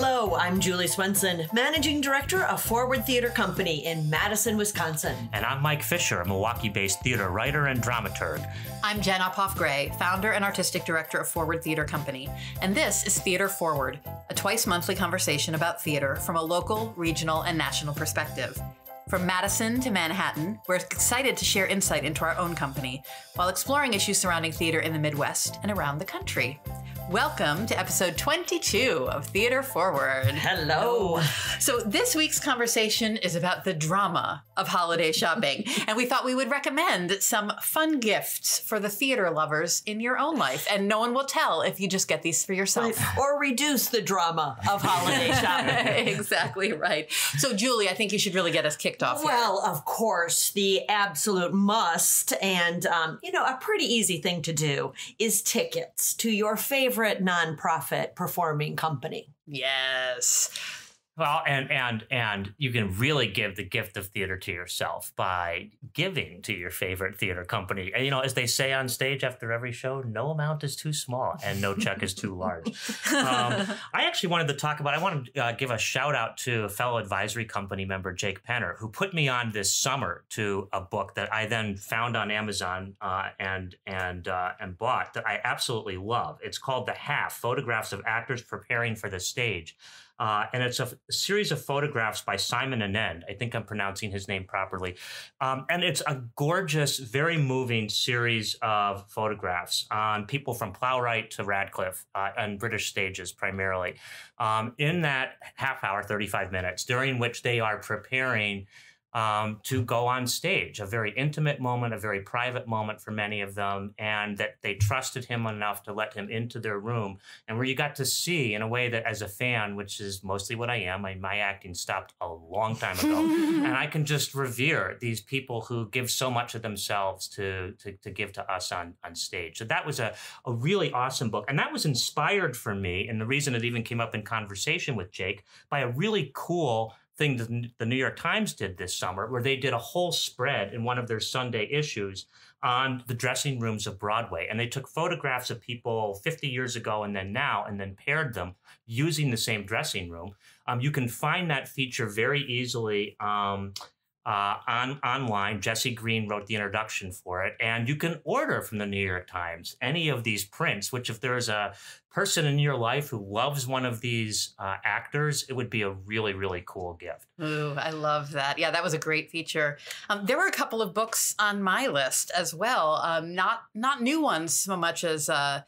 Hello, I'm Julie Swenson, Managing Director of Forward Theater Company in Madison, Wisconsin. And I'm Mike Fischer, a Milwaukee based theater writer and dramaturg. I'm Jen Uphoff Gray, founder and artistic director of Forward Theater Company. And this is Theater Forward, a twice monthly conversation about theater from a local, regional, and national perspective. From Madison to Manhattan, we're excited to share insight into our own company while exploring issues surrounding theater in the Midwest and around the country. Welcome to episode 22 of Theater Forward. Hello. So, this week's conversation is about the drama of holiday shopping, and we thought we would recommend some fun gifts for the theater lovers in your own life. And no one will tell if you just get these for yourself. Or reduce the drama of holiday shopping. exactly right. So, Julie, I think you should really get us kicked off. here. Well, of course, the absolute must, and um, you know, a pretty easy thing to do is tickets to your favorite nonprofit performing company. yes. Well, and and and you can really give the gift of theater to yourself by giving to your favorite theater company. And you know, as they say on stage after every show, no amount is too small and no check is too large. Um, I actually wanted to talk about. I want to uh, give a shout out to a fellow advisory company member, Jake Penner, who put me on this summer to a book that I then found on Amazon uh, and and uh, and bought that I absolutely love. It's called The Half: Photographs of Actors Preparing for the Stage. Uh, and it's a, series of photographs by Simon Annand. I think I'm pronouncing his name properly. Um, and it's a gorgeous, very moving series of photographs on people from Plowright to Radcliffe uh, and British stages primarily. Um, in that half hour, 35 minutes, during which they are preparing um, to go on stage, a very intimate moment, a very private moment for many of them, and that they trusted him enough to let him into their room, and where you got to see in a way that, as a fan, which is mostly what I am, I, my acting stopped a long time ago, and I can just revere these people who give so much of themselves to to, to give to us on on stage. So that was a a really awesome book, and that was inspired for me, and the reason it even came up in conversation with Jake by a really cool thing that the New York Times did this summer, where they did a whole spread in one of their Sunday issues on the dressing rooms of Broadway. And they took photographs of people 50 years ago and then now, and then paired them using the same dressing room. Um, you can find that feature very easily. Um, uh, on online. Jesse Green wrote the introduction for it, and you can order from the New York Times any of these prints. Which, if there's a person in your life who loves one of these uh, actors, it would be a really, really cool gift. Ooh, I love that. Yeah, that was a great feature. Um, there were a couple of books on my list as well. Um, not not new ones so much as. Uh,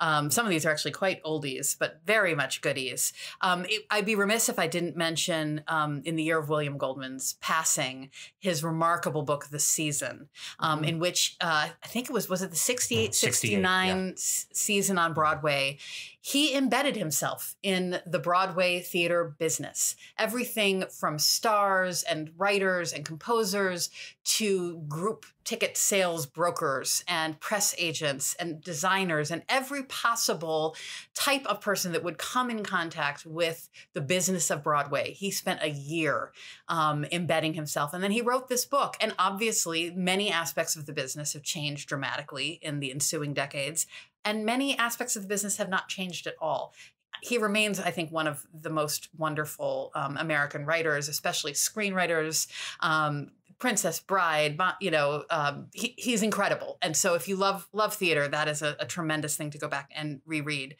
um, some of these are actually quite oldies, but very much goodies. Um, it, I'd be remiss if I didn't mention, um, in the year of William Goldman's passing, his remarkable book, The Season, um, in which uh, I think it was, was it the 68, 68, 69 s- season on Broadway? He embedded himself in the Broadway theater business. Everything from stars and writers and composers to group ticket sales brokers and press agents and designers and every possible type of person that would come in contact with the business of Broadway. He spent a year um, embedding himself. And then he wrote this book. And obviously, many aspects of the business have changed dramatically in the ensuing decades. And many aspects of the business have not changed at all he remains, I think, one of the most wonderful um, American writers, especially screenwriters. Um, Princess Bride, you know, um, he, he's incredible. And so, if you love love theater, that is a, a tremendous thing to go back and reread.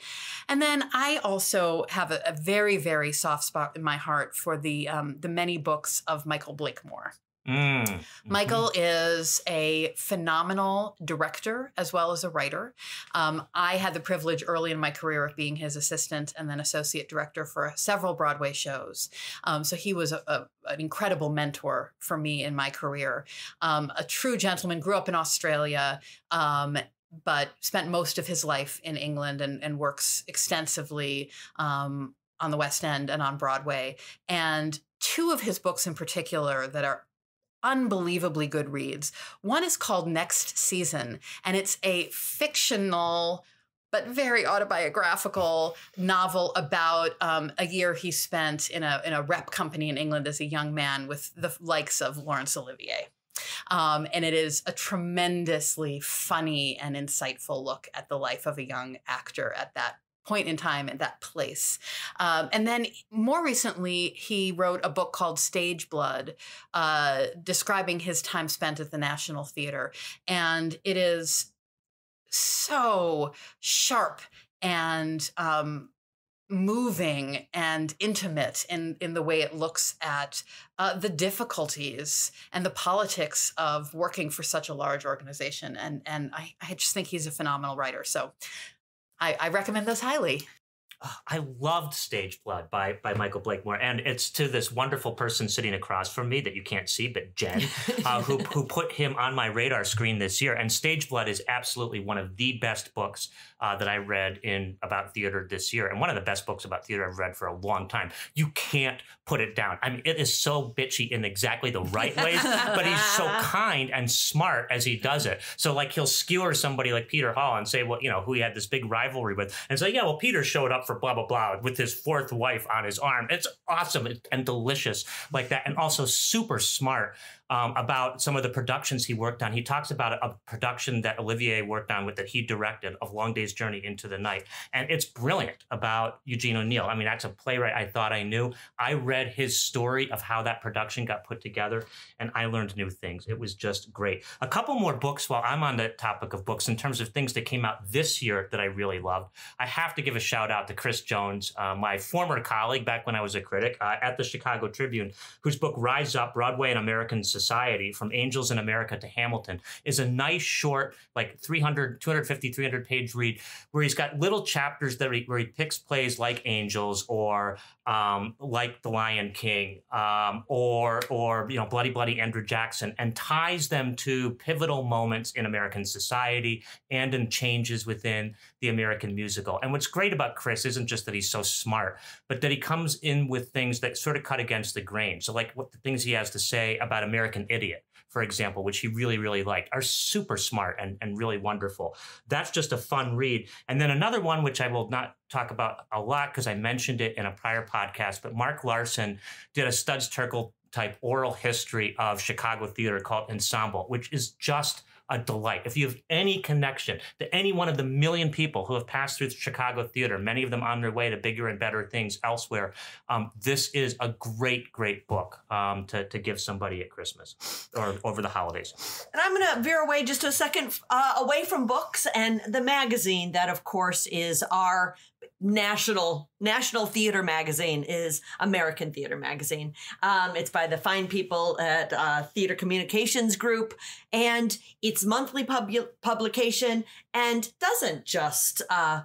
And then I also have a, a very, very soft spot in my heart for the um, the many books of Michael Blakemore. Mm, mhm. Michael is a phenomenal director as well as a writer. Um, I had the privilege early in my career of being his assistant and then associate director for several Broadway shows. Um, so he was a, a- an incredible mentor for me in my career. Um, a true gentleman, grew up in Australia. Um, but spent most of his life in England and, and works extensively um, on the West End and on Broadway. And two of his books in particular that are unbelievably good reads. One is called Next Season, and it's a fictional but very autobiographical novel about um, a year he spent in a in a rep company in England as a young man with the likes of Laurence Olivier. Um, and it is a tremendously funny and insightful look at the life of a young actor at that point in time at that place. Um, and then more recently, he wrote a book called Stage Blood, uh, describing his time spent at the National Theater. And it is so sharp and um, moving and intimate in, in the way it looks at uh, the difficulties and the politics of working for such a large organization. And, and I, I just think he's a phenomenal writer. So I, I recommend those highly. I loved Stage Blood by by Michael Blakemore, and it's to this wonderful person sitting across from me that you can't see, but Jen, uh, who who put him on my radar screen this year. And Stage Blood is absolutely one of the best books uh, that I read in about theater this year, and one of the best books about theater I've read for a long time. You can't put it down. I mean, it is so bitchy in exactly the right ways, but he's so kind and smart as he does it. So like he'll skewer somebody like Peter Hall and say, well, you know, who he had this big rivalry with, and say, yeah, well, Peter showed up for blah blah blah with his fourth wife on his arm. It's awesome and delicious like that, and also super smart um, about some of the productions he worked on. He talks about a, a, production that Olivier worked on with that he directed of Long Day's Journey into the Night. And it's brilliant about Eugene O'Neill. I mean, that's a playwright I thought I knew. I read his story of how that production got put together and I learned new things. It was just great. A couple more books while I'm on the topic of books in terms of things that came out this year that I really loved. I have to give a shout out to Chris Jones, uh, my former colleague back when I was a critic uh, at the Chicago Tribune, whose book Rise Up Broadway and American Society Society from Angels in America to Hamilton is a nice short, like 300, 250, 300 page read where he's got little chapters that he, where he picks plays like Angels or um, like The Lion King um, or, or, you know, Bloody Bloody Andrew Jackson and ties them to pivotal moments in American society and in changes within the American musical. And what's great about Chris isn't just that he's so smart, but that he comes in with things that sort of cut against the grain. So like what the things he has to say about American American Idiot, for example, which he really, really liked, are super smart and, and really wonderful. That's just a fun read. And then another one, which I will not talk about a lot because I mentioned it in a prior podcast, but Mark Larson did a Studs Terkel type oral history of Chicago theater called Ensemble, which is just a delight. If you have any connection to any one of the million people who have passed through the Chicago theater, many of them on their way to bigger and better things elsewhere, um, this is a great, great book um, to, to give somebody at Christmas or over the holidays. And I'm going to veer away just a second uh, away from books and the magazine that, of course, is our national national theater magazine is American Theater Magazine. Um, it's by the fine people at uh, Theater Communications Group, and it's monthly pub- publication and doesn't just uh,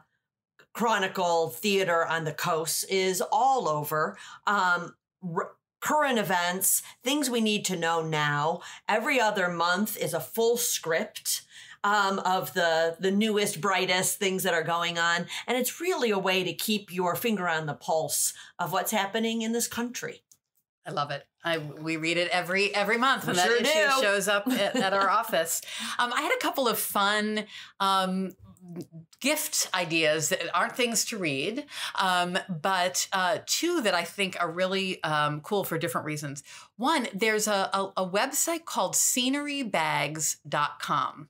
chronicle theater on the coast. is all over. Um, r- current events, things we need to know now. Every other month is a full script um, of the the newest, brightest things that are going on, and it's really a way to keep your finger on the pulse of what's happening in this country. I love it. I, we read it every every month when we that sure issue do. shows up at, at our office. Um, I had a couple of fun um, gift ideas that aren't things to read, um, but uh, two that I think are really um, cool for different reasons. One, there's a, a, a website called scenerybags.com.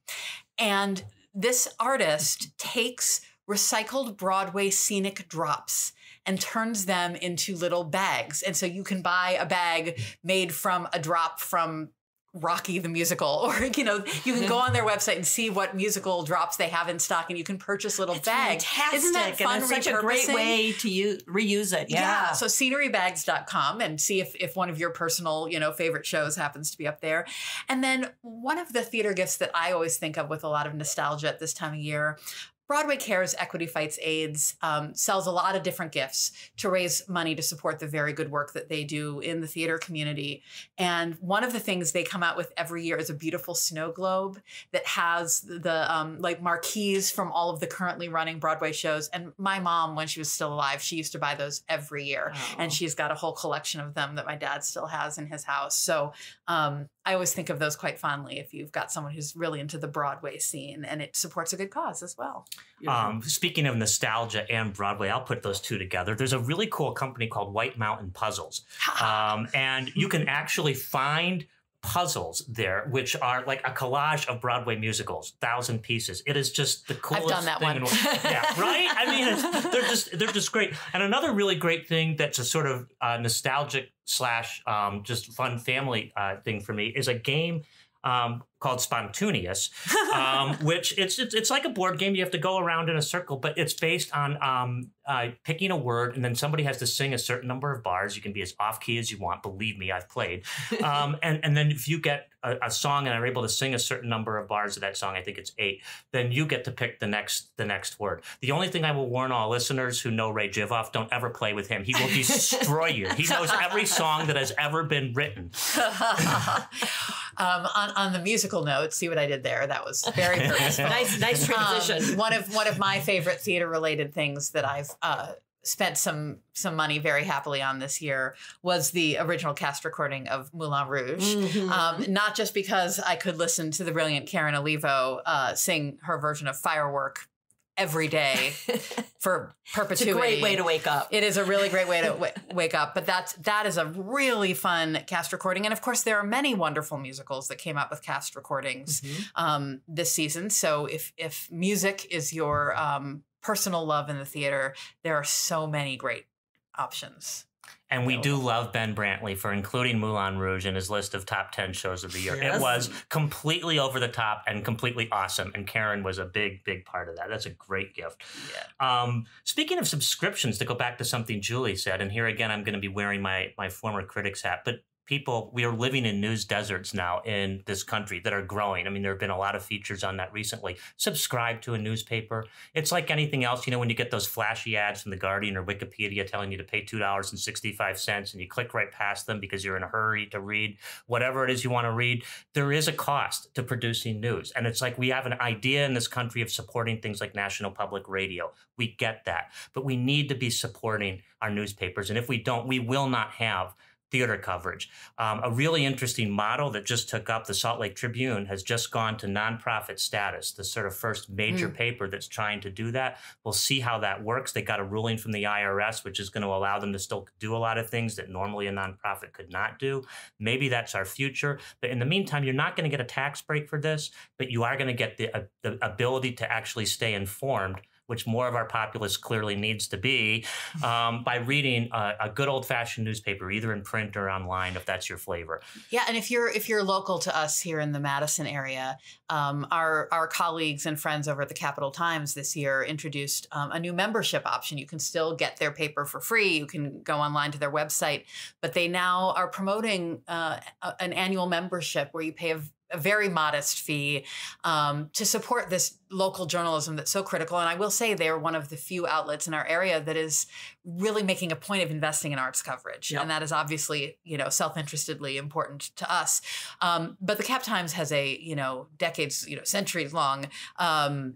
And this artist takes recycled Broadway scenic drops and turns them into little bags. And so you can buy a bag made from a drop from Rocky the musical, or you know, you can go mm-hmm. on their website and see what musical drops they have in stock, and you can purchase little It's bags. fantastic. Isn't that fun? and such a great way to use, reuse it. Yeah. Yeah. So scenerybags.com and see if, if one of your personal, you know, favorite shows happens to be up there. And then one of the theater gifts that I always think of with a lot of nostalgia at this time of year. Broadway Cares Equity Fights AIDS um, sells a lot of different gifts to raise money to support the very good work that they do in the theater community. And one of the things they come out with every year is a beautiful snow globe that has the um, like marquees from all of the currently running Broadway shows. And my mom, when she was still alive, she used to buy those every year Oh. and she's got a whole collection of them that my dad still has in his house. So um, I always think of those quite fondly if you've got someone who's really into the Broadway scene and it supports a good cause as well. Um, speaking of nostalgia and Broadway, I'll put those two together. There's a really cool company called White Mountain Puzzles. Um, and you can actually find puzzles there, which are like a collage of Broadway musicals, thousand pieces. It is just the coolest I've done that thing. one. yeah, right. I mean, they're just they're just great. And another really great thing that's a sort of uh, nostalgic slash um, just fun family uh, thing for me is a game. Um, called Spontuneous, um, which it's, it's it's like a board game. You have to go around in a circle, but it's based on um, uh, picking a word, and then somebody has to sing a certain number of bars. You can be as off key as you want. Believe me, I've played. Um, and and then if you get a, a song and are able to sing a certain number of bars of that song, I think it's eight, then you get to pick the next the next word. The only thing I will warn all listeners who know Ray Jivoff, don't ever play with him. He will destroy you. He knows every song that has ever been written. um, on, on the musical note, see what I did there? That was very purposeful. nice, nice transition. Um, one of one of my favorite theater related things that I've uh, spent some some money very happily on this year was the original cast recording of Moulin Rouge. Mhm. Um, not just because I could listen to the brilliant Karen Olivo uh, sing her version of Firework every day for perpetuity. it's a great way to wake up. It is a really great way to w- wake up, but that's that is a really fun cast recording, and of course there are many wonderful musicals that came out with cast recordings Mhm. um, this season. So if if music is your um, personal love in the theater, there are so many great options. And we do love Ben Brantley for including Moulin Rouge in his list of top 10 shows of the year. Yes. It was completely over the top and completely awesome. And Karen was a big, big part of that. That's a great gift. Yeah. Um, speaking of subscriptions, to go back to something Julie said, and here again, I'm going to be wearing my, my former critic's hat, but people, we are living in news deserts now in this country that are growing. I mean, there have been a lot of features on that recently. Subscribe to a newspaper. It's like anything else. You know, when you get those flashy ads from The Guardian or Wikipedia telling you to pay $2.65 and you click right past them because you're in a hurry to read whatever it is you want to read, there is a cost to producing news. And it's like we have an idea in this country of supporting things like National Public Radio. We get that. But we need to be supporting our newspapers. And if we don't, we will not have theater coverage. Um, a really interesting model that just took up the Salt Lake Tribune has just gone to nonprofit status, the sort of first major paper that's trying to do that. We'll see how that works. They got a ruling from the IRS, which is going to allow them to still do a lot of things that normally a nonprofit could not do. Maybe that's our future. But in the meantime, you're not going to get a tax break for this, but you are going to get the, uh, the ability to actually stay informed which more of our populace clearly needs to be, um, by reading a, a good old fashioned newspaper, either in print or online, if that's your flavor. Yeah, and if you're if you're local to us here in the Madison area, um, our our colleagues and friends over at the Capital Times this year introduced um, a new membership option. You can still get their paper for free. You can go online to their website, but they now are promoting uh, an annual membership where you pay a, a very modest fee um, to support this local journalism that's so critical. And I will say they're one of the few outlets in our area that is really making a point of investing in arts coverage, Yep. and that is obviously you know self-interestedly important to us. Um, but the Cap Times has a you know decades, you know centuries long. Um,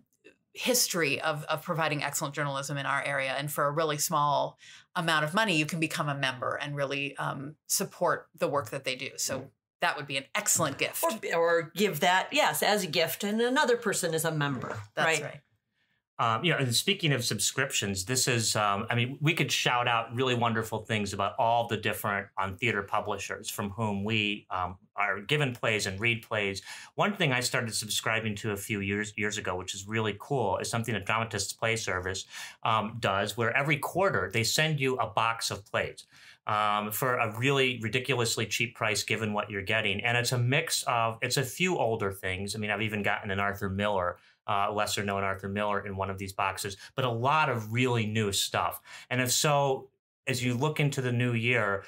history of, of providing excellent journalism in our area and for a really small amount of money you can become a member and really um, support the work that they do so that would be an excellent gift or, or give that yes as a gift and another person is a member that's right, right, Um, you know, and speaking of subscriptions, this is, um, I mean, we could shout out really wonderful things about all the different um, theater publishers from whom we um, are given plays and read plays. One thing I started subscribing to a few years years ago, which is really cool, is something that Dramatists Play Service um, does, where every quarter they send you a box of plays. Um, for a really ridiculously cheap price given what you're getting. And it's a mix of, it's a few older things. I mean, I've even gotten an Arthur Miller uh, lesser known Arthur Miller in one of these boxes, but a lot of really new stuff. And if so, as you look into the new year,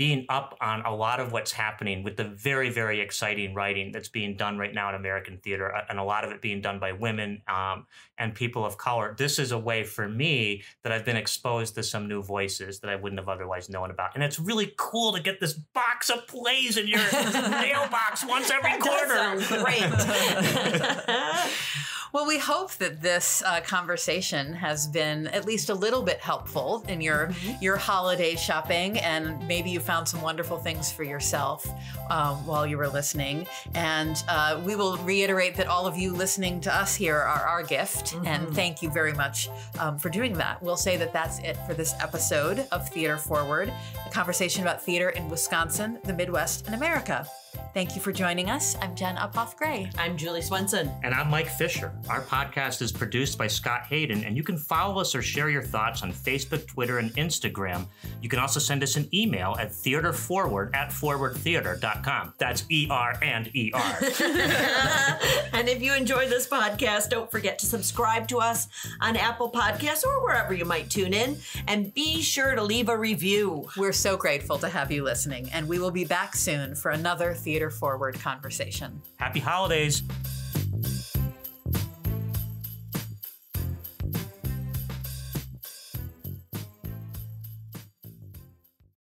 being up on a lot of what's happening with the very, very exciting writing that's being done right now in American theater, uh, and a lot of it being done by women um, and people of color. This is a way for me that I've been exposed to some new voices that I wouldn't have otherwise known about. And it's really cool to get this box of plays in your mailbox once every quarter. great well we hope that this uh, conversation has been at least a little bit helpful in your your holiday shopping and maybe you found some wonderful things for yourself um, while you were listening. And uh, we will reiterate that all of you listening to us here are our gift and thank you very much um, for doing that. We'll say that that's it for this episode of theater forward a conversation about theater in wisconsin the midwest and america Thank you for joining us. I'm Jen Uphoff Gray. I'm Julie Swenson. And I'm Mike Fischer. Our podcast is produced by Scott Hayden, and you can follow us or share your thoughts on Facebook, Twitter, and Instagram. You can also send us an email at theaterforward at forwardtheater.com. That's E R and E R. and if you enjoy this podcast, don't forget to subscribe to us on Apple Podcasts or wherever you might tune in. And be sure to leave a review. We're so grateful to have you listening, and we will be back soon for another Theater Forward conversation. Happy holidays.